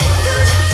You.